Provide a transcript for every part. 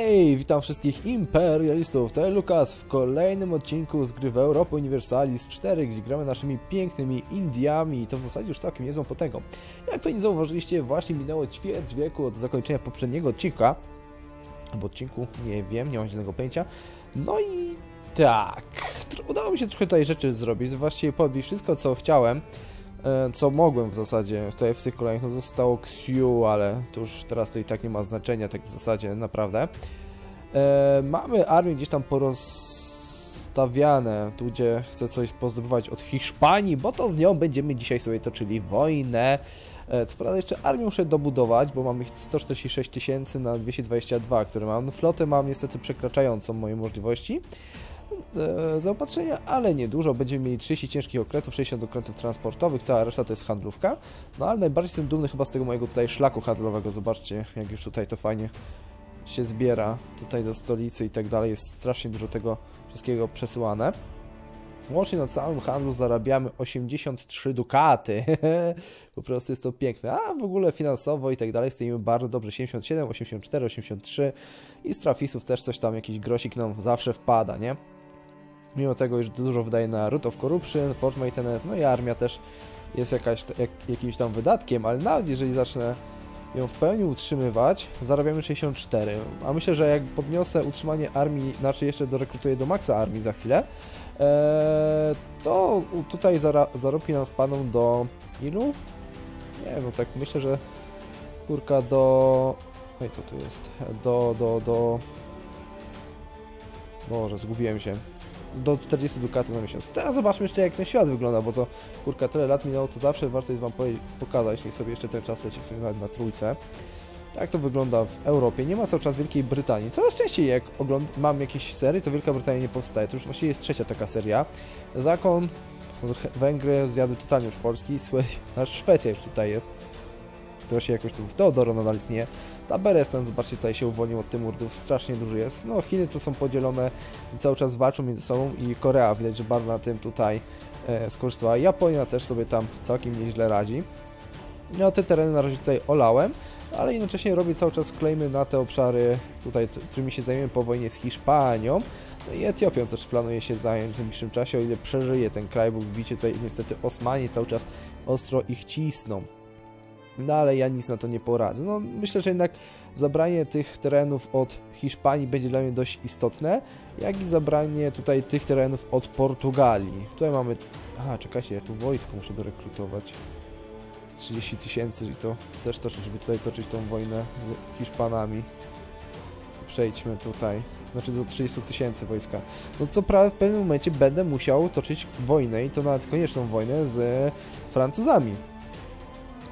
Hej, witam wszystkich imperialistów, to jest Lukas w kolejnym odcinku z gry w Europa Universalis 4, gdzie gramy naszymi pięknymi Indiami i to w zasadzie już całkiem niezłą potęgą. Jak pewnie zauważyliście, właśnie minęło ćwierć wieku od zakończenia poprzedniego odcinka, albo odcinku, nie wiem, nie mam zielonego pojęcia. No i tak, udało mi się trochę tutaj rzeczy zrobić, właściwie podbić wszystko co chciałem. E, co mogłem w zasadzie tutaj w tych kolejnych, no zostało Xiu, ale to już teraz to i tak nie ma znaczenia, tak w zasadzie naprawdę. E, mamy armię gdzieś tam porozstawiane, tu gdzie chcę coś pozdobywać od Hiszpanii, bo to z nią będziemy dzisiaj sobie toczyli wojnę. E, co prawda jeszcze armię muszę dobudować, bo mam ich 146 tysięcy na 222, które mam. Flotę mam niestety przekraczającą moje możliwości zaopatrzenia, ale niedużo. Będziemy mieli 30 ciężkich okrętów, 60 okrętów transportowych, cała reszta to jest handlówka. No ale najbardziej jestem dumny chyba z tego mojego tutaj szlaku handlowego. Zobaczcie, jak już tutaj to fajnie się zbiera tutaj do stolicy i tak dalej. Jest strasznie dużo tego wszystkiego przesyłane. Łącznie na całym handlu zarabiamy 83 dukaty. po prostu jest to piękne. A w ogóle finansowo i tak dalej stoimy bardzo dobrze. 77, 84, 83 i z trafisów też coś tam, jakiś grosik nam zawsze wpada, nie? Mimo tego, że dużo wydaje na Root of Corruption, Fort Maintenance, no i armia też jest jakaś, jak, jakimś tam wydatkiem, ale nawet jeżeli zacznę ją w pełni utrzymywać, zarabiamy 64. A myślę, że jak podniosę utrzymanie armii, znaczy jeszcze dorekrutuję do maksa armii za chwilę, ee, to tutaj zara zarobki nam spadną do ilu? Nie wiem, no tak myślę, że kurka do... No i co tu jest? Do, do, do... Boże, zgubiłem się do 40 dukatów na miesiąc. Teraz zobaczmy jeszcze jak ten świat wygląda, bo to kurka tyle lat minęło, to zawsze warto jest wam pokazać, niech sobie jeszcze ten czas leci nawet na trójce. Tak to wygląda w Europie. Nie ma cały czas Wielkiej Brytanii. Coraz częściej jak mam jakieś serie, to Wielka Brytania nie powstaje. To już właściwie jest trzecia taka seria. Zakon, Węgry zjadły totalnie już Polski, Szwecja już tutaj jest która się jakoś tu w Teodoro nadal istnieje. Ta Berestan, zobaczcie, tutaj się uwolnił od Tymurdów, strasznie duży jest. No, Chiny to są podzielone cały czas walczą między sobą i Korea widać, że bardzo na tym tutaj e, skorzystała. Japonia też sobie tam całkiem nieźle radzi. No, te tereny na razie tutaj olałem, ale jednocześnie robię cały czas klejmy na te obszary tutaj, którymi się zajmiemy po wojnie z Hiszpanią. No i Etiopią też planuje się zająć w najbliższym czasie, o ile przeżyje ten kraj, bo widzicie tutaj niestety Osmanie cały czas ostro ich cisną. No ale ja nic na to nie poradzę. No myślę, że jednak zabranie tych terenów od Hiszpanii będzie dla mnie dość istotne, jak i zabranie tutaj tych terenów od Portugalii. Tutaj mamy... Aha, czekajcie, ja tu wojsko muszę dorekrutować. 30 tysięcy i to też toczyć, żeby tutaj toczyć tą wojnę z Hiszpanami. Przejdźmy tutaj. Znaczy do 30 tysięcy wojska. No co prawda w pewnym momencie będę musiał toczyć wojnę i to nawet konieczną wojnę z Francuzami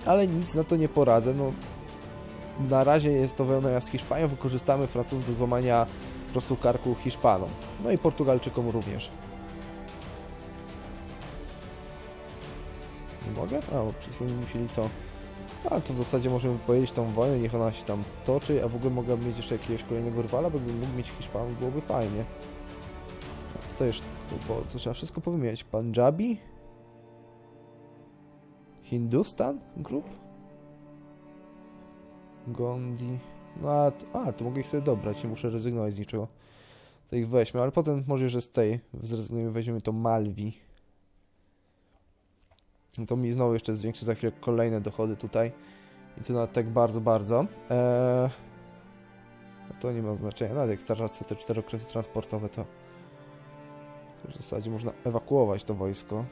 ale nic na to nie poradzę. No, na razie jest to wojna z Hiszpanią, wykorzystamy Francuzów do złamania prostu karku Hiszpanom. No i Portugalczykom również. Nie mogę? A, bo przez musieli to... Ale to w zasadzie możemy powiedzieć tą wojnę, niech ona się tam toczy, a w ogóle mogę mieć jeszcze jakiegoś kolejnego rywala, bo gdybym mógł mieć Hiszpanów, byłoby fajnie. A tutaj już, bo to trzeba wszystko powymieniać. Punjabi? Hindustan Group? Gondi. No a, a, to mogę ich sobie dobrać, nie muszę rezygnować z niczego. To ich weźmy, ale potem może, że z tej zrezygnujemy, weźmiemy to Malwi. No to mi znowu jeszcze zwiększy za chwilę kolejne dochody tutaj. I to nawet tak bardzo, bardzo. Eee... No to nie ma znaczenia. Nawet jak starcza te cztery okresy transportowe, to w zasadzie można ewakuować to wojsko.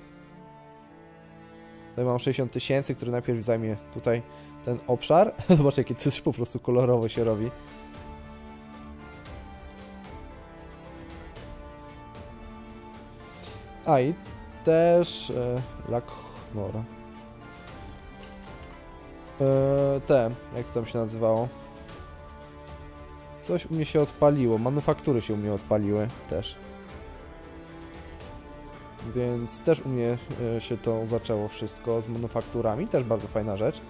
Tutaj mam 60 tysięcy, który najpierw zajmie tutaj ten obszar. Zobacz, jakie coś po prostu kolorowo się robi. A i też e, Lakhnor. E, te, jak to tam się nazywało? Coś u mnie się odpaliło. Manufaktury się u mnie odpaliły też. Więc też u mnie e, się to zaczęło wszystko z manufakturami, też bardzo fajna rzecz.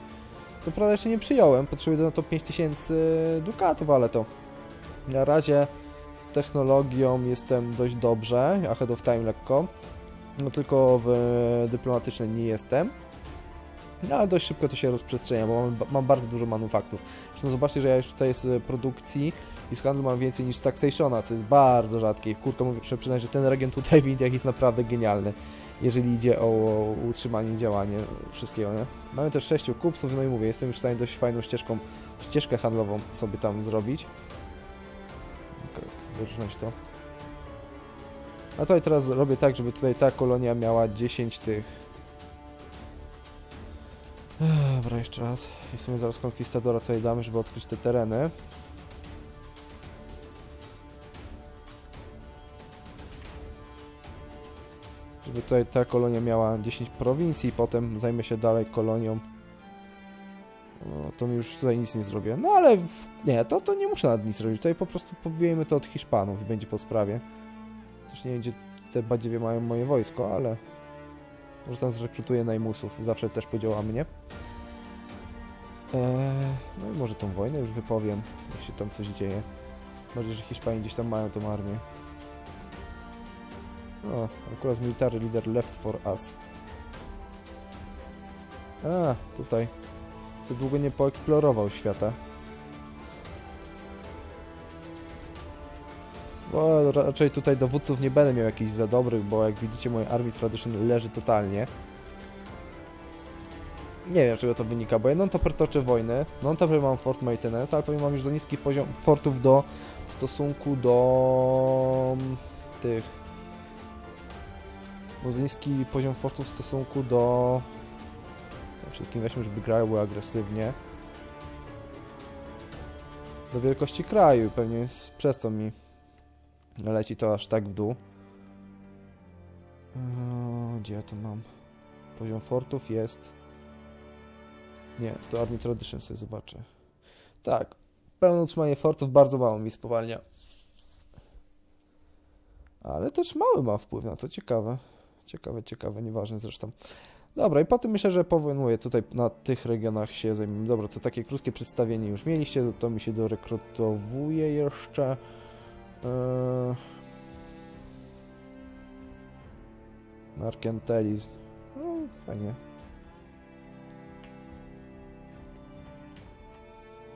Co prawda jeszcze nie przyjąłem, potrzebuję na to 5000 dukatów, ale to na razie z technologią jestem dość dobrze, ahead of time lekko. No tylko w dyplomatycznej nie jestem. No ale dość szybko to się rozprzestrzenia, bo mam, mam bardzo dużo manufaktur. Zresztą zobaczcie, że ja już tutaj z produkcji i z handlu mam więcej niż z taxationa, co jest bardzo rzadkie. Kurka mówię, muszę przyznać, że ten region tutaj w Indiach jest naprawdę genialny, jeżeli idzie o, o utrzymanie i działanie wszystkiego, nie? Mamy też sześciu kupców, no i mówię, jestem już w stanie dość fajną ścieżką, ścieżkę handlową sobie tam zrobić. Wyrżnąć to. A tutaj teraz robię tak, żeby tutaj ta kolonia miała 10 tych. Dobra, jeszcze raz. I w sumie zaraz konkwistadora tutaj damy, żeby odkryć te tereny. Żeby tutaj ta kolonia miała 10 prowincji, potem zajmę się dalej kolonią. No, to już tutaj nic nie zrobię. No ale w... nie, to, to nie muszę nad nic robić. Tutaj po prostu pobijemy to od Hiszpanów i będzie po sprawie. Też nie wiem, gdzie te badziewie mają moje wojsko, ale może tam zrekrutuję najmusów, zawsze też podziała mnie. Eee, no i może tą wojnę już wypowiem, jak się tam coś dzieje. Bardziej, że Hiszpanie gdzieś tam mają tą armię. O, akurat military leader left for us. A, tutaj. Co długo nie poeksplorował świata. Bo raczej tutaj dowódców nie będę miał jakichś za dobrych, bo jak widzicie moje Army Tradition leży totalnie. Nie wiem, czego to wynika, bo jedną toper toczę wojny, no toper mam Fort Maintenance, ale powiem mam już za niski poziom fortów do, w stosunku do mm, tych... Bo za niski poziom fortów w stosunku do... Tym wszystkim weźmy, żeby grały agresywnie. Do wielkości kraju, pewnie przez to mi leci to aż tak w dół. Eee, Gdzie ja to mam? Poziom fortów jest... Nie, to Army Tradition sobie zobaczę. Tak, pełne utrzymanie fortów bardzo mało mi spowalnia. Ale też mały ma wpływ na to, ciekawe. Ciekawe, ciekawe, nieważne zresztą. Dobra, i potem myślę, że powojnuję tutaj na tych regionach się zajmiemy. Dobra, to takie krótkie przedstawienie już mieliście, to mi się dorekrutowuje jeszcze. Eee... Merkantilizm. No, fajnie.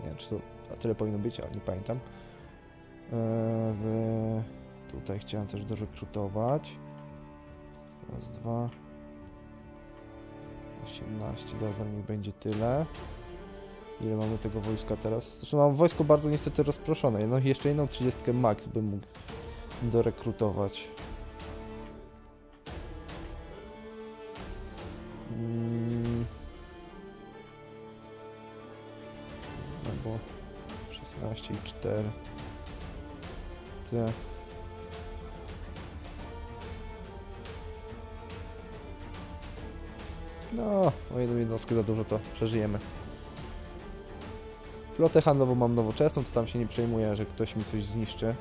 Nie wiem, czy to na tyle powinno być, ale nie pamiętam. Eee, w... Tutaj chciałem też dorekrutować. Raz, dwa. 18, dobra, niech będzie tyle. Ile mamy tego wojska teraz? Zresztą mam wojsko bardzo niestety rozproszone. No jeszcze jedną 30 max bym mógł dorekrutować. No, o jedną jednostkę za dużo to przeżyjemy. Flotę handlową mam nowoczesną, to tam się nie przejmuję, że ktoś mi coś zniszczy.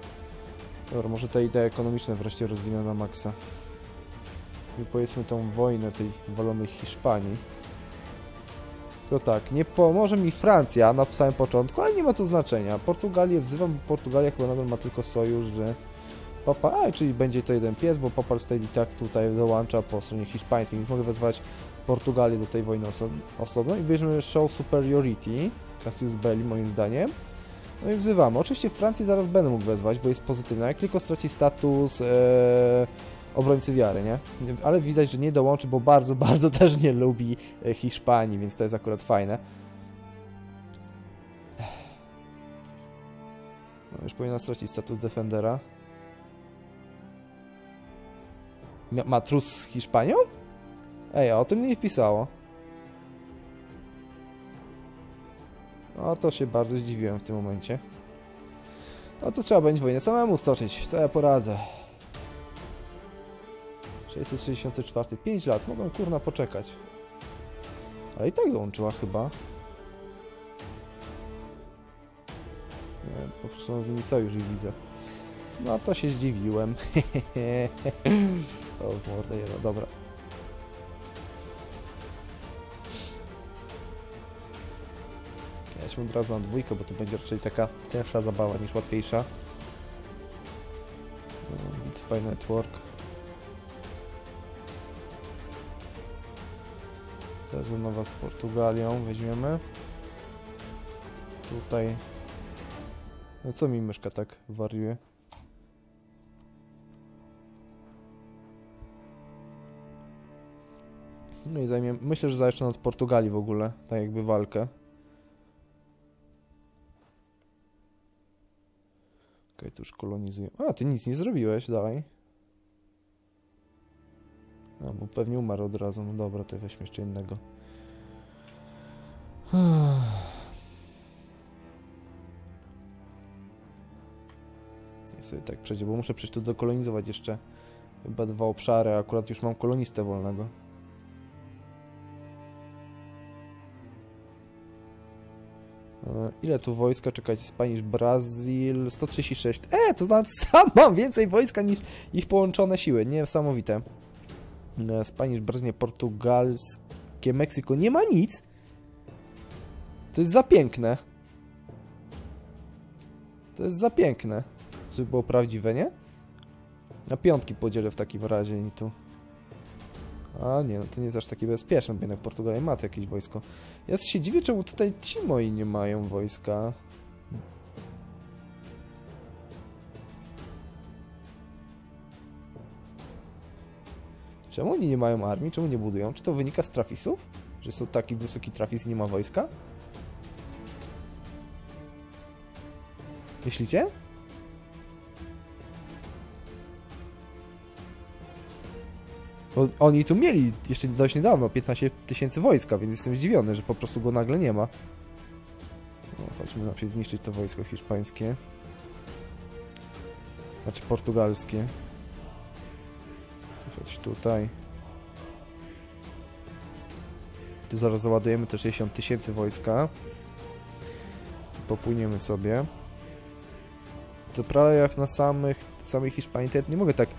Dobra, może te idee ekonomiczne wreszcie rozwinę na maksa. I powiedzmy tą wojnę tej walonej Hiszpanii. To tak, nie pomoże mi Francja na samym początku, ale nie ma to znaczenia. Portugalię wzywam, bo Portugalia chyba nadal ma tylko sojusz z Papa, a czyli będzie to jeden pies, bo Papal State i tak tutaj dołącza po stronie hiszpańskiej, więc mogę wezwać Portugalię do tej wojny oso osobno i bierzemy Show Superiority, Cassius Belli moim zdaniem. No i wzywamy. Oczywiście Francji zaraz będę mógł wezwać, bo jest pozytywna, jak tylko straci status ee, obrońcy wiary, nie? Ale widać, że nie dołączy, bo bardzo, bardzo też nie lubi e, Hiszpanii, więc to jest akurat fajne. No już powinna stracić status Defendera. Ma, trus z Hiszpanią? Ej, a o tym nie pisało. No to się bardzo zdziwiłem w tym momencie. No to trzeba będzie wojnę samemu stoczyć. Co ja poradzę? 664. 5 lat. Mogą kurna poczekać. Ale i tak dołączyła chyba. Nie, po prostu z nimi sojusz i widzę. No to się zdziwiłem. o, w mordę jedno, dobra. Jaśmy od razu na dwójkę, bo to będzie raczej taka cięższa zabawa niż łatwiejsza. No, Spy Network. Sezonowa z Portugalią weźmiemy. Tutaj. No co mi myszka tak wariuje? No i zajmie. Myślę, że zacznę od Portugalii w ogóle, tak jakby walkę. Okej, tu już kolonizuję. A, ty nic nie zrobiłeś dalej. No, bo pewnie umarł od razu. No dobra, to weźmy jeszcze innego. Ja sobie tak przejdzie, bo muszę przejść tu dokolonizować jeszcze chyba dwa obszary, a akurat już mam kolonistę wolnego. E, Ile tu wojska? Czekajcie, Spanish Brazil 136. E, to znaczy sam mam więcej wojska niż ich połączone siły. Niesamowite. E, Spanish Brazil, portugalskie Meksyko. Nie ma nic. To jest za piękne. To jest za piękne. Żeby było prawdziwe, nie? Na piątki podzielę w takim razie i tu. A nie, no to nie jest aż takie bezpieczne, bo jednak Portugalia ma tu jakieś wojsko. Ja się dziwię, czemu tutaj ci moi nie mają wojska. Czemu oni nie mają armii? Czemu nie budują? Czy to wynika z trafisów? Że są taki wysoki trafis i nie ma wojska? Myślicie? Bo oni tu mieli jeszcze dość niedawno 15 tysięcy wojska, więc jestem zdziwiony, że po prostu go nagle nie ma. No, chodźmy najpierw zniszczyć to wojsko hiszpańskie. Znaczy portugalskie. Chodź tutaj. Tu zaraz załadujemy te 60 tysięcy wojska. Popłyniemy sobie. Co prawda jak na samych, samej Hiszpanii to ja nie mogę tak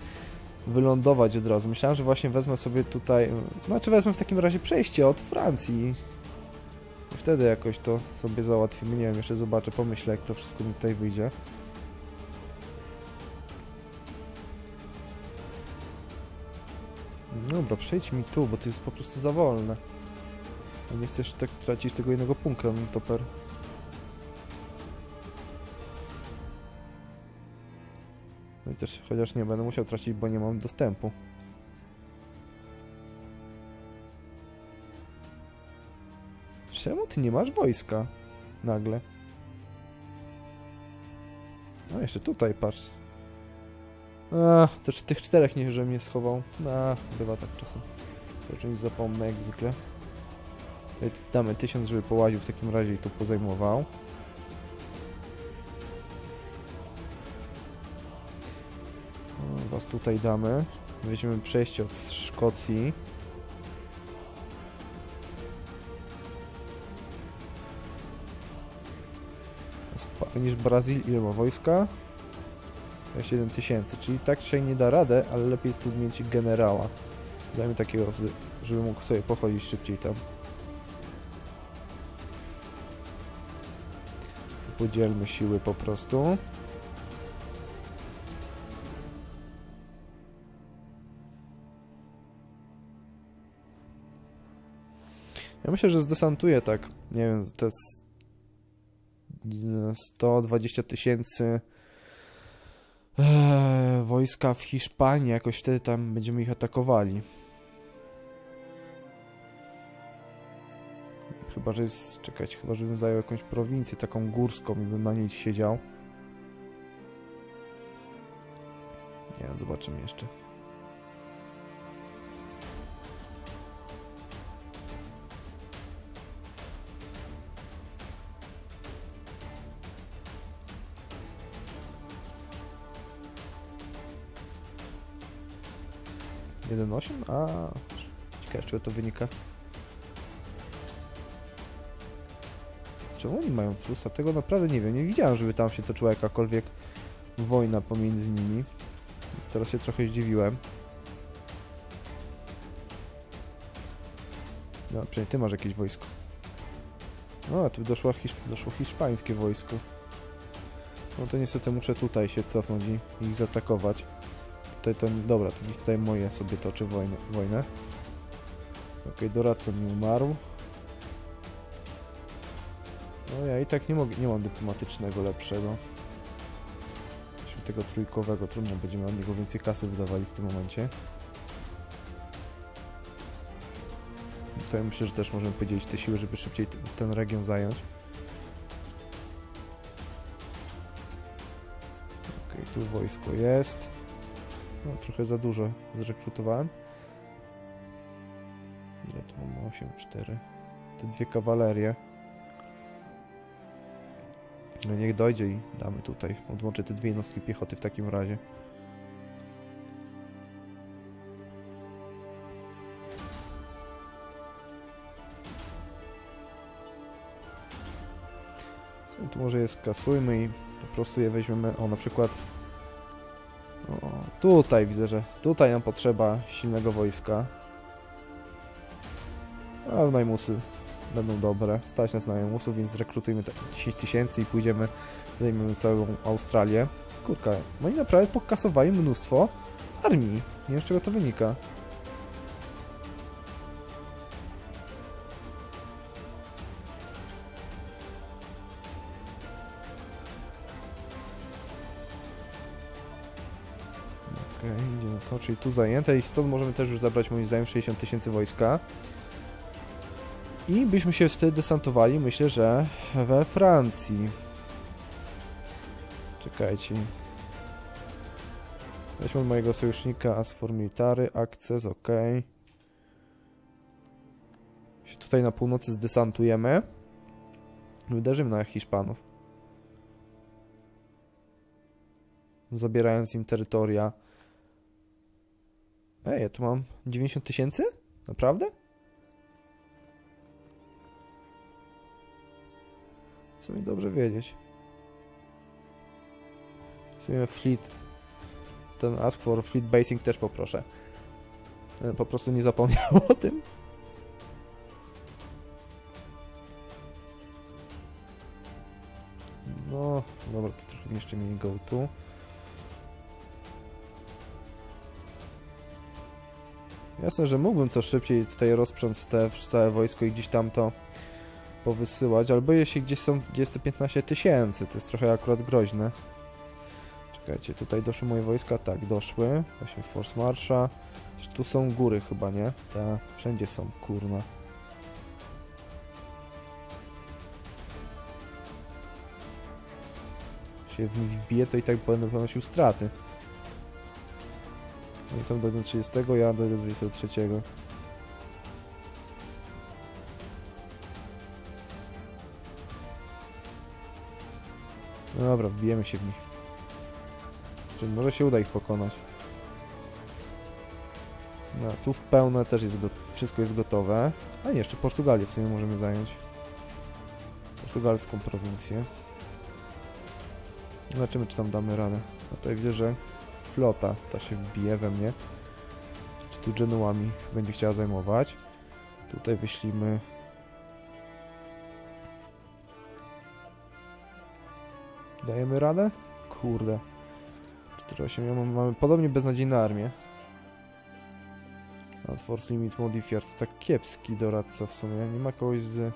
wylądować od razu. Myślałem, że właśnie wezmę sobie tutaj, znaczy wezmę w takim razie przejście od Francji. Wtedy jakoś to sobie załatwimy. Nie wiem, jeszcze zobaczę, pomyślę jak to wszystko mi tutaj wyjdzie. Dobra, przejdź mi tu, bo to jest po prostu za wolne. Nie chcesz tak tracić tego jednego punktu, no toper. No też, chociaż nie będę musiał tracić, bo nie mam dostępu. Czemu ty nie masz wojska? Nagle. No jeszcze tutaj, patrz. Ach, to czy tych czterech nie, że mnie schował. No, bywa tak czasem. O czymś zapomnę, jak zwykle. Tutaj damy tysiąc, żeby połaził w takim razie i to pozajmował. O, Was tutaj damy. Weźmiemy przejście od Szkocji. Niż Brazil ile ma wojska? 7 tysięcy, czyli tak się nie da radę, ale lepiej jest tu mieć generała. Dajmy takiego, żeby mógł sobie pochodzić szybciej tam. Podzielmy siły po prostu. Ja myślę, że zdesantuję tak, nie wiem, to jest 120 tysięcy Eee, wojska w Hiszpanii, jakoś wtedy tam będziemy ich atakowali. Chyba, że jest... czekać, chyba, żebym zajął jakąś prowincję taką górską i bym na niej siedział. Nie, zobaczymy jeszcze. Jeden osiem? A, ciekawe, z czego to wynika. Czemu oni mają trusa? Tego naprawdę nie wiem. Nie widziałem, żeby tam się toczyła jakakolwiek wojna pomiędzy nimi. Więc teraz się trochę zdziwiłem. No, przynajmniej ty masz jakieś wojsko. No, a tu doszło, hiszp doszło hiszpańskie wojsko. No to niestety muszę tutaj się cofnąć i ich zaatakować. Tutaj to, dobra, to niech tutaj moje sobie toczy wojnę. wojnę. Okej, doradca mi umarł. No ja i tak nie, mogę, nie mam dyplomatycznego lepszego. Weźmy tego trójkowego, trudno będziemy na niego więcej kasy wydawali w tym momencie. Ja myślę, że też możemy podzielić te siły, żeby szybciej ten region zająć. Okej, tu wojsko jest. No, trochę za dużo zrekrutowałem. Ile tu mamy? 8, 4. Te dwie kawalerie. No niech dojdzie i damy tutaj. Odłączę te dwie jednostki piechoty w takim razie. Tu może je skasujmy i po prostu je weźmiemy. O, na przykład. Tutaj widzę, że tutaj nam potrzeba silnego wojska. A w najmusy będą dobre. Stać nas na najmusów, więc zrekrutujmy te 10 tysięcy i pójdziemy, zajmiemy całą Australię. Kurka, oni naprawdę pokasowali mnóstwo armii. Nie wiem z czego to wynika. Czyli tu zajęte i stąd możemy też już zabrać moim zdaniem 60 tysięcy wojska. I byśmy się wtedy desantowali, myślę, że we Francji. Czekajcie. Weźmy mojego sojusznika Asfor Military, Access, ok. Się tutaj na północy zdesantujemy. i Uderzymy na Hiszpanów. Zabierając im terytoria. Ej, ja tu mam 90 tysięcy? Naprawdę? W sumie dobrze wiedzieć. W sumie fleet. Ten ask for fleet basing też poproszę. E, Po prostu nie zapomniał o tym. No, dobra, to trochę jeszcze mniej go tu. Jasne, że mógłbym to szybciej tutaj rozprząc te całe wojsko i gdzieś tam to powysyłać, ale boję się gdzieś są, gdzie jest to 15 tysięcy, to jest trochę akurat groźne. Czekajcie, tutaj doszły moje wojska? Tak, doszły. Właśnie Force Marsha. Tu są góry chyba, nie? Tak, wszędzie są, kurna. się w nich wbije, to i tak będę ponosił straty. Oni tam dojdą do 30, ja dojdę do 23. No dobra, wbijemy się w nich. Czyli może się uda ich pokonać. No, tu w pełne też jest wszystko jest gotowe. A jeszcze Portugalię w sumie możemy zająć. Portugalską prowincję. Zobaczymy, czy tam damy radę. No tutaj widzę, że flota ta się wbije we mnie. Czy tu Genuami będzie chciała zajmować. Tutaj wyślimy... Dajemy radę? Kurde. 4-8, ja mam, mamy podobnie beznadziejną armię. Force Limit Modifier to tak kiepski doradca w sumie. Nie ma kogoś z...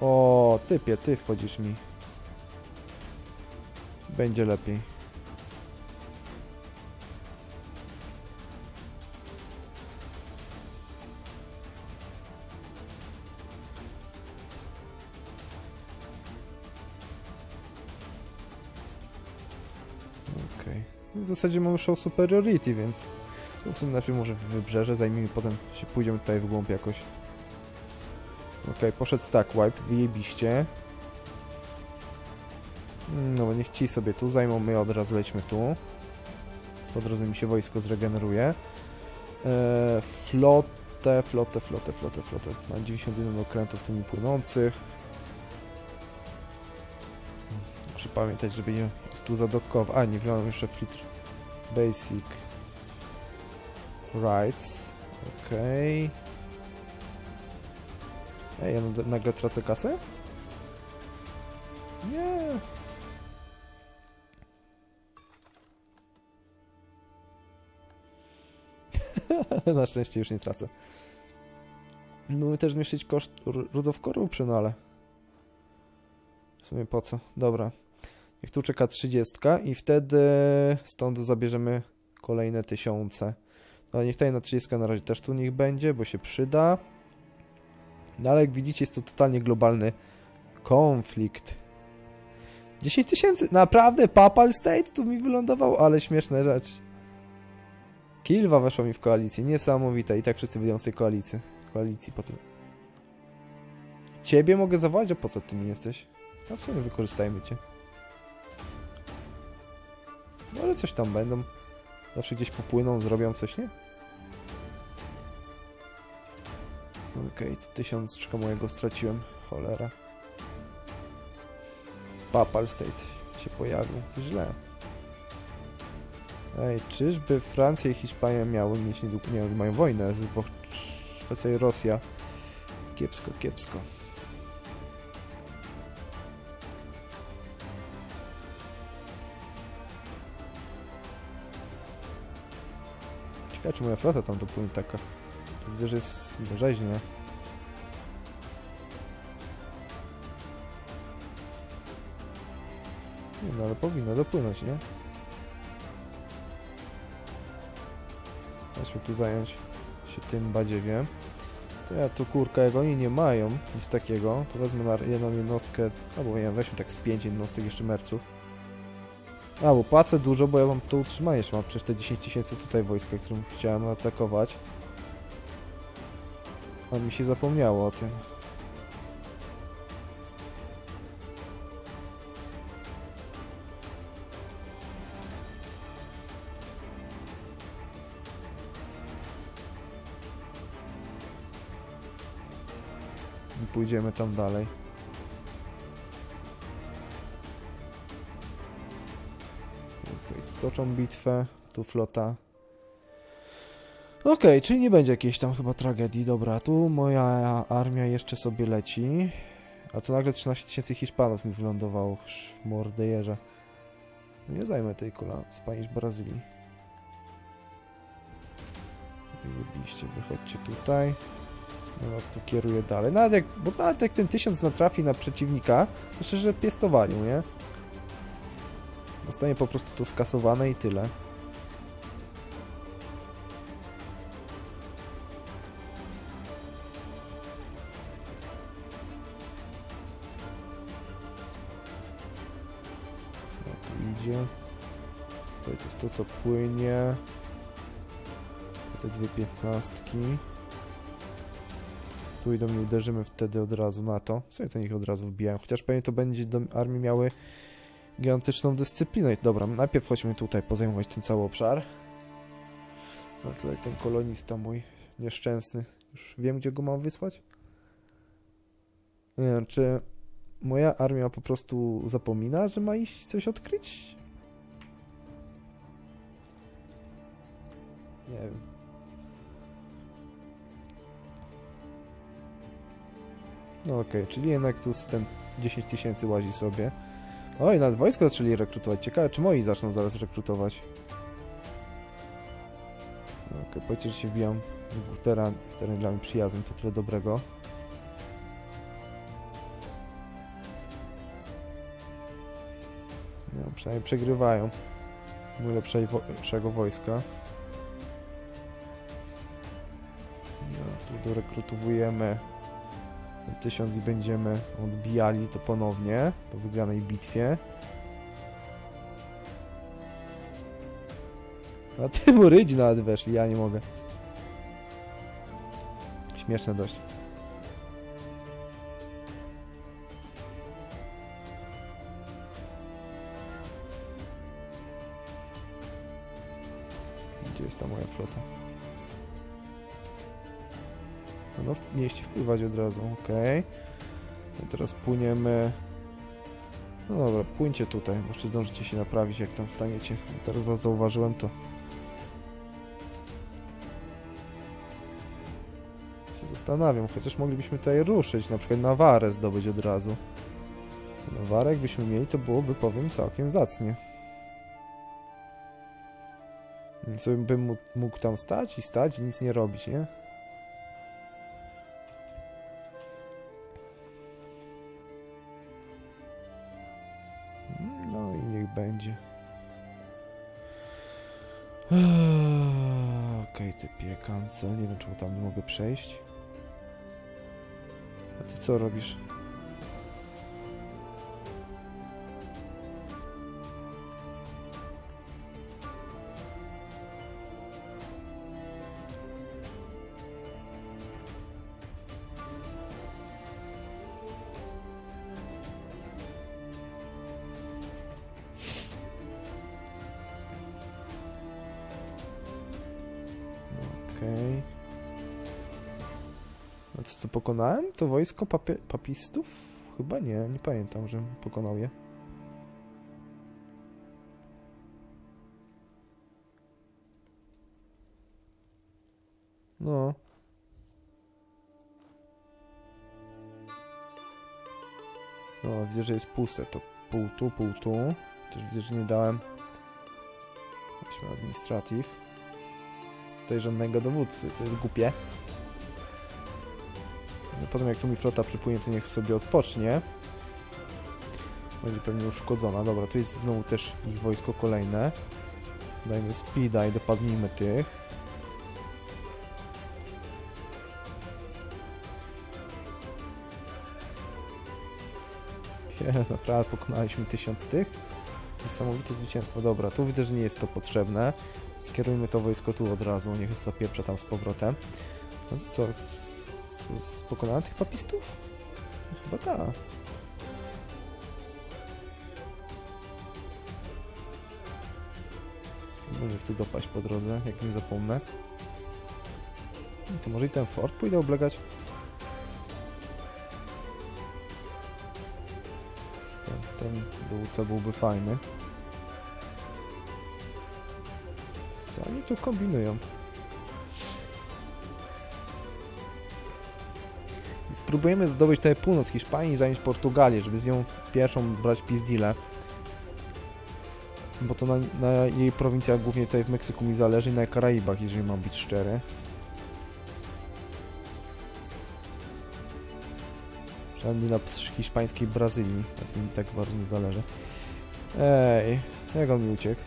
O, typie, ty wchodzisz mi. Będzie lepiej. Zasadzie mamy show superiority, więc w sumie najpierw może wybrzeże, zajmijmy, potem się pójdziemy tutaj w głąb jakoś. Okej, poszedł stack wipe, wyjebiście. Mm, No bo niech ci sobie tu zajmą, my od razu lećmy tu. Po drodze mi się wojsko zregeneruje. Eee, flotę, flotę, flotę, flotę, flotę. Mam 91 okrętów tymi płynących. Muszę pamiętać, żeby je tu zadokować. A, nie wziąłem jeszcze fleet basic rights. Okej. Ej, ja nag- nagle tracę kasę? Nie. Na szczęście już nie tracę. Mógłbym też zmniejszyć koszt r- rudów korupszy, no ale... W sumie po co? Dobra. Niech tu czeka 30 i wtedy stąd zabierzemy kolejne tysiące. No niech tutaj na 30 na razie też tu niech będzie, bo się przyda. No ale jak widzicie jest to totalnie globalny konflikt. 10 tysięcy? Naprawdę? Papal State tu mi wylądował? Ale śmieszna rzecz. Kilwa weszła mi w koalicję. Niesamowite. I tak wszyscy wyjdą z tej koalicji. Koalicji potem. Ciebie mogę zawołać? A po co ty mi jesteś? No w sumie wykorzystajmy cię. Może coś tam będą. Zawsze gdzieś popłyną, zrobią coś, nie? Okej, to tysiączka mojego straciłem. Cholera. Papal State się pojawił. To źle. Ej, czyżby Francja i Hiszpania miały mieć niedługo... Nie, mają wojnę, bo Szwecja i Rosja. Kiepsko, kiepsko. Czy moja flota tam dopłynie taka. Tu widzę, że jest rzeźnie. Nie no, ale powinno dopłynąć, nie? Chodźmy tu zająć się tym badziewiem. To ja tu kurka, jak oni nie mają nic takiego, to wezmę na jedną jednostkę, albo nie wiem, weźmy tak z pięć jednostek jeszcze merców. A, bo płacę dużo, bo ja mam to utrzymanie, mam przecież te 10 tysięcy tutaj wojska, którym chciałem atakować. A mi się zapomniało o tym. I pójdziemy tam dalej. Toczą bitwę, tu flota. Okej, czyli nie będzie jakiejś tam chyba tragedii. Dobra, tu moja armia jeszcze sobie leci. A tu nagle 13 tysięcy Hiszpanów mi wylądowało w mordejerze. No Nie zajmę tej kula Spanish Brazylii. Wyjebiście, wychodźcie tutaj. Ja was tu kieruję dalej. Nawet jak, bo nawet jak ten tysiąc natrafi na przeciwnika, to szczerze piestowaniu, nie? Zostanie po prostu to skasowane i tyle. No tu idzie. Tutaj to jest to, co płynie. Te dwie piętnastki. Tu i uderzymy wtedy od razu na to. Sobie to niech od razu wbijają. Chociaż pewnie to będzie do armii miały gigantyczną dyscyplinę. Dobra, najpierw chodźmy tutaj pozajmować ten cały obszar. No tutaj ten kolonista mój nieszczęsny. Już wiem, gdzie go mam wysłać? Nie wiem, czy moja armia po prostu zapomina, że ma iść coś odkryć? Nie wiem. No okej, czyli jednak tu ten 10 tysięcy łazi sobie. Oj, nawet wojsko zaczęli rekrutować. Ciekawe, czy moi zaczną zaraz rekrutować. No, okay, powiedzcie, że się wbijam w teren, w teren dla mnie przyjazny, to tyle dobrego. No, przynajmniej przegrywają. Mój lepszego wojska. No, tu dorekrutowujemy ten tysiąc i będziemy odbijali to ponownie po wygranej bitwie. A Tymurydzi nawet weszli, ja nie mogę. Śmieszne dość. Gdzie jest ta moja flota? No, w mieście wpływać od razu, okej. Okay. teraz płyniemy... No dobra, płyńcie tutaj, bo jeszcze zdążycie się naprawić, jak tam staniecie. Teraz was zauważyłem, to... Się zastanawiam, chociaż moglibyśmy tutaj ruszyć, na przykład Nawarę zdobyć od razu. Nawarę jakbyśmy mieli, to byłoby, powiem, całkiem zacnie. Więc bym mógł tam stać i stać i nic nie robić, nie? Będzie. Eee, Okej, typie cancel. Nie wiem, czemu tam nie mogę przejść. A ty co robisz? Okej. To co pokonałem? To wojsko papistów? Chyba nie, nie pamiętam, że pokonał je. No. No, widzę, że jest puste. To pół tu, pół tu. Też widzę, że nie dałem. Weźmy administrative. Tutaj żadnego dowódcy, to jest głupie. No, potem jak tu mi flota przypłynie, to niech sobie odpocznie. Będzie pewnie uszkodzona. Dobra, tu jest znowu też ich wojsko kolejne. Dajmy speeda i dopadnijmy tych. Je, naprawdę pokonaliśmy tysiąc tych. Niesamowite zwycięstwo. Dobra, tu widzę, że nie jest to potrzebne. Skierujmy to wojsko tu od razu, niech zapieprze tam z powrotem. No co, pokonałem tych papistów? Chyba tak. Spróbuję tu dopaść po drodze, jak nie zapomnę. To może i ten fort pójdę oblegać? Ten, ten dowódca byłby fajny. Tu kombinują? Spróbujemy zdobyć tutaj północ Hiszpanii i zająć Portugalię, żeby z nią pierwszą brać pizdile. Bo to na, na jej prowincjach, głównie tutaj w Meksyku mi zależy i na Karaibach, jeżeli mam być szczery. Żadnie na hiszpańskiej Brazylii, nawet mi tak bardzo nie zależy. Ej, jak on mi uciekł?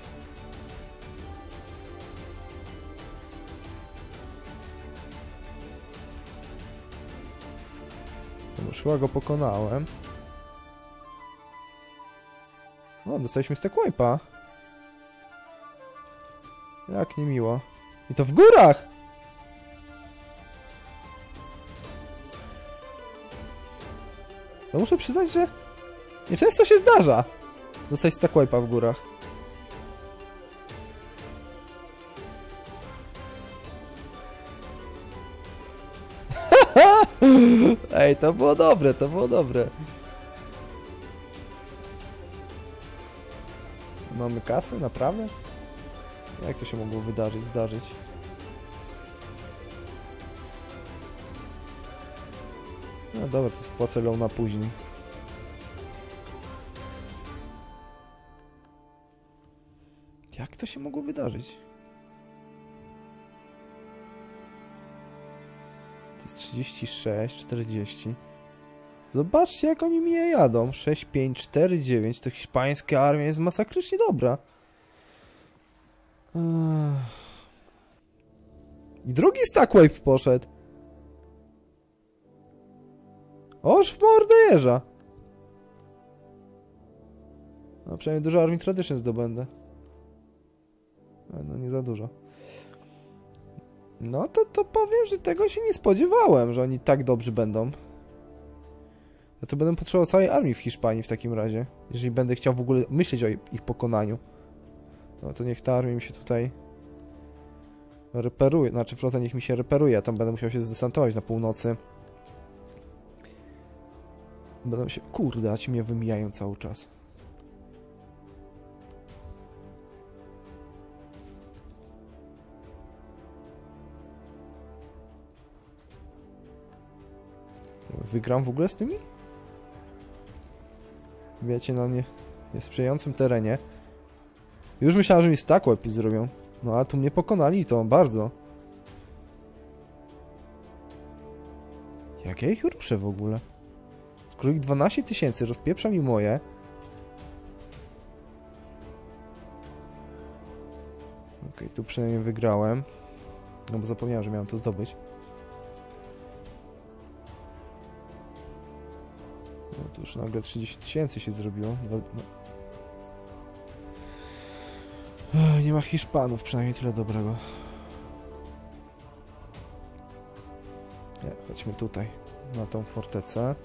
Chyba go pokonałem. O, dostaliśmy stack wipe'a. Jak niemiło. I to w górach! No muszę przyznać, że nieczęsto się zdarza dostać stack wipe'a w górach. Ej, to było dobre, to było dobre. Mamy kasę, naprawdę? Jak to się mogło wydarzyć, zdarzyć? No dobra, to spłacę na później. Jak to się mogło wydarzyć? 36, 40. Zobaczcie, jak oni mnie jadą. 6, 5, 4, 9. To hiszpańska armia jest masakrycznie dobra. I drugi stack wave poszedł. Oż w mordę jeża. No przynajmniej dużo Army Tradition zdobędę. Ale no nie za dużo. No to, to powiem, że tego się nie spodziewałem, że oni tak dobrzy będą. No to będę potrzebował całej armii w Hiszpanii w takim razie. Jeżeli będę chciał w ogóle myśleć o ich pokonaniu. No to niech ta armia mi się tutaj reperuje. Znaczy flota niech mi się reperuje, a tam będę musiał się zdesantować na północy. Będą się... Kurde, a ci mnie wymijają cały czas. Wygram w ogóle z tymi? Wiecie, na nie niesprzyjającym terenie. Już myślałem, że mi stack łepi zrobią. No ale tu mnie pokonali to bardzo. Jak ja ich ruszę w ogóle? Skoro ich 12 tysięcy rozpieprza mi moje. Okej, tu przynajmniej wygrałem. No bo zapomniałem, że miałem to zdobyć. Już nagle 30 tysięcy się zrobiło. No. Ech, Nie ma Hiszpanów, przynajmniej tyle dobrego. Nie, chodźmy tutaj, na tą fortecę.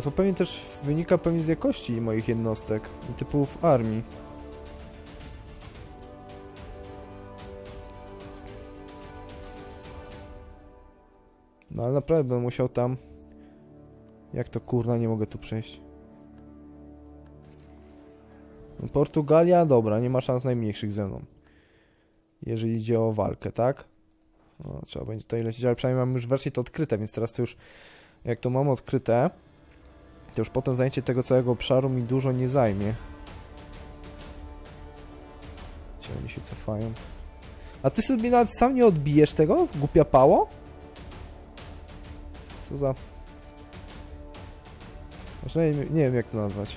To pewnie też wynika pewnie z jakości moich jednostek i typów armii. No ale naprawdę będę musiał tam... Jak to kurna, nie mogę tu przejść. No, Portugalia, dobra, nie ma szans najmniejszych ze mną jeżeli idzie o walkę, tak? No, trzeba będzie tutaj lecieć, ale przynajmniej mam już wersję to odkryte, więc teraz to już, jak to mam odkryte, to już potem zajęcie tego całego obszaru mi dużo nie zajmie. Gdzie oni się cofają? A ty sobie nawet sam nie odbijesz tego? Głupia pało? Co za... Może nie, nie wiem jak to nazwać.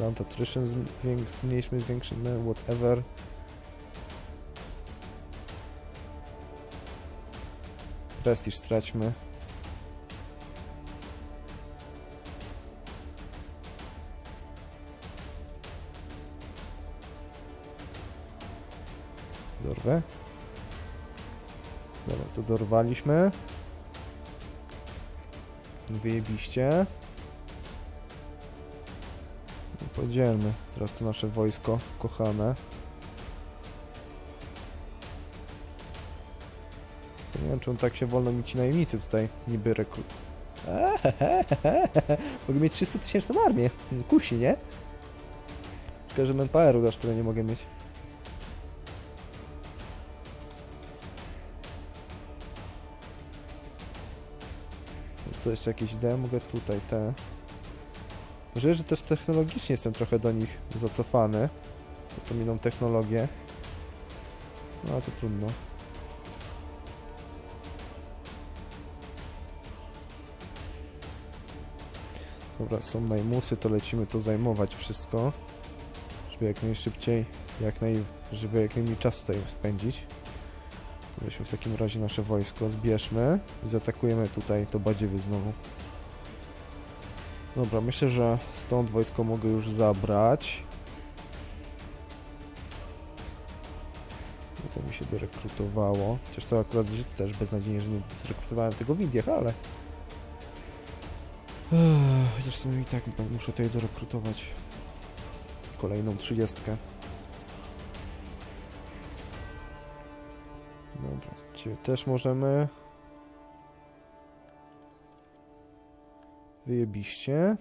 Land attrition zmniejszmy, zwiększymy, whatever. Prestiż straćmy. Dorwę. Dobra, to dorwaliśmy. Wyjebiście. Podzielmy teraz to nasze wojsko kochane. Wiem, on tak się wolno mi ci najemnicy tutaj niby rekru... Mogę mieć 300 tysięczną armię. Kusi, nie? Tylko, że manpoweru aż tyle nie mogę mieć. Co jeszcze jakieś idee? Mogę tutaj te... Może, że też technologicznie jestem trochę do nich zacofany. To to miną technologię. No to trudno. Dobra, są najmusy, to lecimy to zajmować wszystko. Żeby jak najszybciej, jak naj... żeby jak najmniej czasu tutaj spędzić. Weźmy w takim razie nasze wojsko, zbierzmy i zaatakujemy tutaj to badziewie znowu. Dobra, myślę, że stąd wojsko mogę już zabrać. I to mi się dorekrutowało. Chociaż to akurat też beznadziejnie, że nie zrekrutowałem tego w Indiach, ale... Ech, Chociaż sobie i tak muszę tutaj dorekrutować kolejną trzydziestkę. Dobra, ciebie też możemy. Wyjebiście.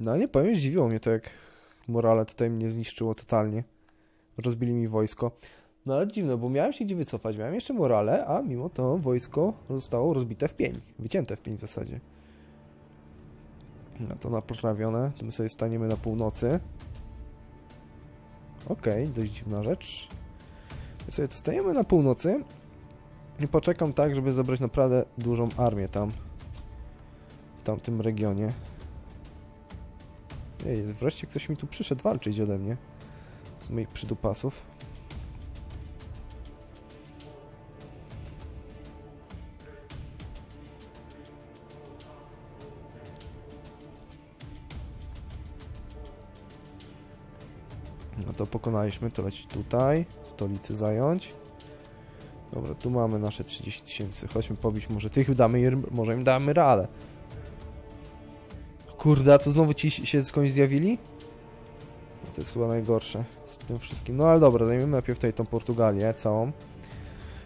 No nie powiem, zdziwiło mnie to, jak morale tutaj mnie zniszczyło totalnie. Rozbili mi wojsko. No ale dziwne, bo miałem się gdzie wycofać, miałem jeszcze morale, a mimo to wojsko zostało rozbite w pień. Wycięte w pień w zasadzie. No to naprawione. To my sobie staniemy na północy. Okej, okay, dość dziwna rzecz. My sobie tu stajemy na północy i poczekam tak, żeby zebrać naprawdę dużą armię tam. W tamtym regionie. Ej, wreszcie ktoś mi tu przyszedł walczyć ode mnie. Z moich przydupasów. To pokonaliśmy, to leci tutaj. Stolicy zająć. Dobra, tu mamy nasze 30 tysięcy. Chodźmy pobić, może tych damy, może im damy radę. Kurde, a to znowu ci się skądś zjawili? To jest chyba najgorsze z tym wszystkim. No ale dobra, zajmiemy najpierw tutaj tą Portugalię całą.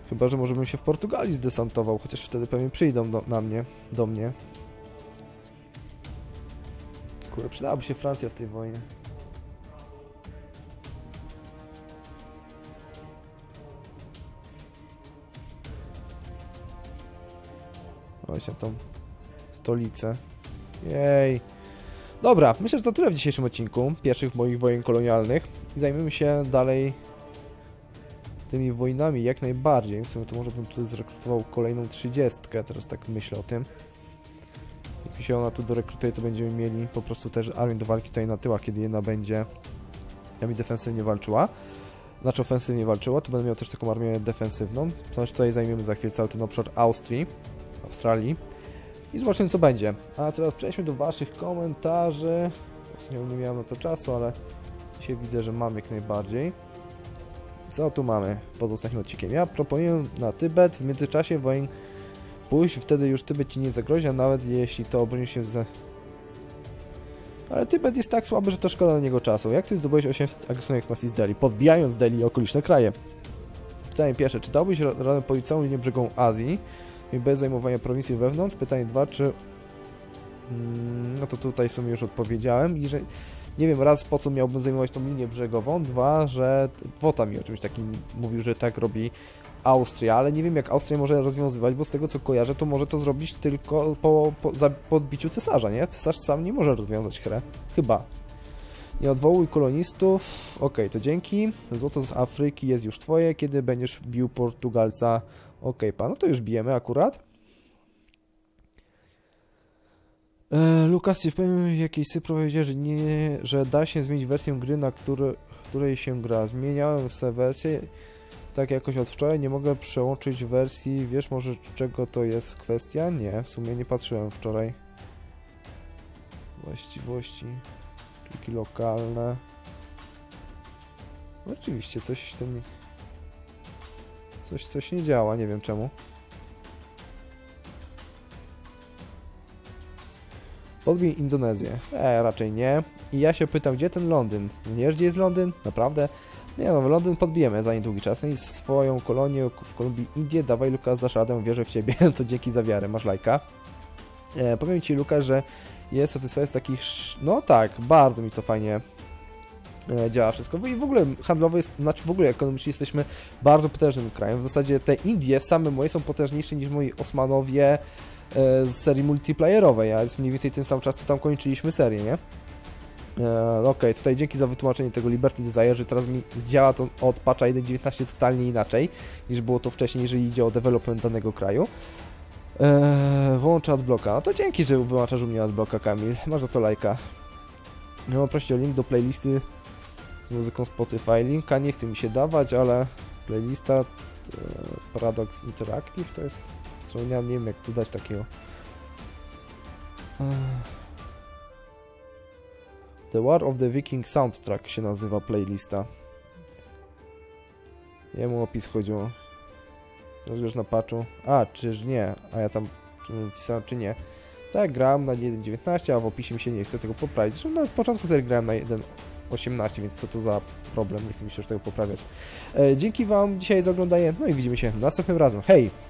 Chyba, że może bym się w Portugalii zdesantował, chociaż wtedy pewnie przyjdą do, na mnie, do mnie. Kurde, przydałaby się Francja w tej wojnie. Właśnie tą stolicę. Jej. Dobra, myślę, że to tyle w dzisiejszym odcinku. Pierwszych moich wojen kolonialnych. I zajmiemy się dalej tymi wojnami jak najbardziej. W sumie to może bym tutaj zrekrutował kolejną trzydziestkę, teraz tak myślę o tym. Jak mi się ona tu dorekrutuje, to będziemy mieli po prostu też armię do walki tutaj na tyłach, kiedy jedna będzie mi defensywnie walczyła. Znaczy ofensywnie walczyła, to będę miał też taką armię defensywną. Ponieważ tutaj zajmiemy za chwilę cały ten obszar Austrii, Australii. I zobaczymy co będzie. A teraz przejdźmy do waszych komentarzy. Ostatnio nie miałem na to czasu, ale dzisiaj widzę, że mam jak najbardziej. Co tu mamy pod ostatnim odcinkiem? Ja proponuję na Tybet w międzyczasie wojen pójść, wtedy już Tybet ci nie zagrozi, a nawet jeśli to obroni się z... Ale Tybet jest tak słaby, że to szkoda na niego czasu. Jak ty zdobyłeś 800 agresywnej ekspansji z Delhi, podbijając Delhi i okoliczne kraje? Pytanie pierwsze, czy dałbyś ra- radę całą linię brzegą Azji i bez zajmowania prowincji wewnątrz? Pytanie dwa, czy... Mm, no to tutaj w sumie już odpowiedziałem i że nie wiem, raz po co miałbym zajmować tą linię brzegową, dwa, że Wota mi o czymś takim mówił, że tak robi Austria, ale nie wiem jak Austria może rozwiązywać, bo z tego co kojarzę, to może to zrobić tylko po, po, za, po odbiciu cesarza, nie? Cesarz sam nie może rozwiązać chrę. Chyba. Nie odwołuj kolonistów. Okej, to dzięki. Złoto z Afryki jest już twoje, kiedy będziesz bił Portugalca. Okej, pan, no to już bijemy akurat. E, Lukas w pewnym jakiejś sypro powiedział, że, nie, że da się zmienić wersję gry, na który, której się gra. Zmieniałem sobie wersję, tak jakoś od wczoraj, nie mogę przełączyć wersji. Wiesz może czego to jest kwestia? Nie, w sumie nie patrzyłem wczoraj. Właściwości, pliki lokalne. Oczywiście, coś ten... Coś, coś nie działa, nie wiem czemu. Podbij Indonezję. E, raczej nie. I ja się pytam, gdzie ten Londyn? Wiesz, gdzie jest Londyn? Naprawdę? Nie no, Londyn podbijemy za niedługi czas. No i swoją kolonię w Kolumbii Indię. Dawaj, Lukas, dasz radę, wierzę w Ciebie. to dzięki za wiarę, masz lajka. E, powiem Ci, Lukas, że jest satysfakcja z takich... No tak, bardzo mi to fajnie działa wszystko. I w ogóle handlowo jest, znaczy w ogóle ekonomicznie jesteśmy bardzo potężnym krajem. W zasadzie te Indie same moje są potężniejsze niż moi Osmanowie, e, z serii multiplayerowej, a jest mniej więcej ten sam czas, co tam kończyliśmy serię, nie? E, Okej, tutaj dzięki za wytłumaczenie tego Liberty Desire, że teraz mi działa to od patcha 1.19 totalnie inaczej, niż było to wcześniej, jeżeli idzie o development danego kraju. E, Włącz adblocka. No to dzięki, że wyłączasz u mnie adblocka, Kamil. Masz za to lajka. Miałem prosić o link do playlisty z muzyką Spotify. Linka nie chce mi się dawać, ale playlista e, Paradox Interactive to jest ja nie wiem jak tu dać takiego. Ech. The War of the Viking Soundtrack się nazywa playlista. Jemu opis chodziło. Rozwiesz na patchu. A, czyż nie? A ja tam wpisałem, czy nie. Tak, grałem na 1.19, a w opisie mi się nie chce tego poprawić. Zresztą na początku serii grałem na 1.18, więc co to za problem? Nie chcę mi się już tego poprawiać. E, dzięki Wam dzisiaj za oglądanie, no i widzimy się następnym razem. Hej!